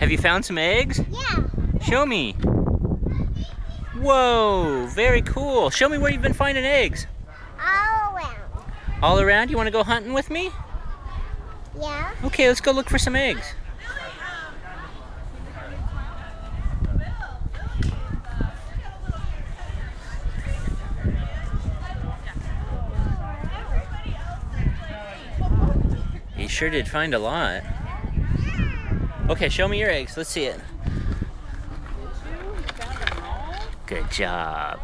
Have you found some eggs? Yeah. Show me. Whoa, very cool. Show me where you've been finding eggs. All around. All around? You want to go hunting with me? Yeah. Okay, let's go look for some eggs. He sure did find a lot. Okay, show me your eggs. Let's see it. Good job.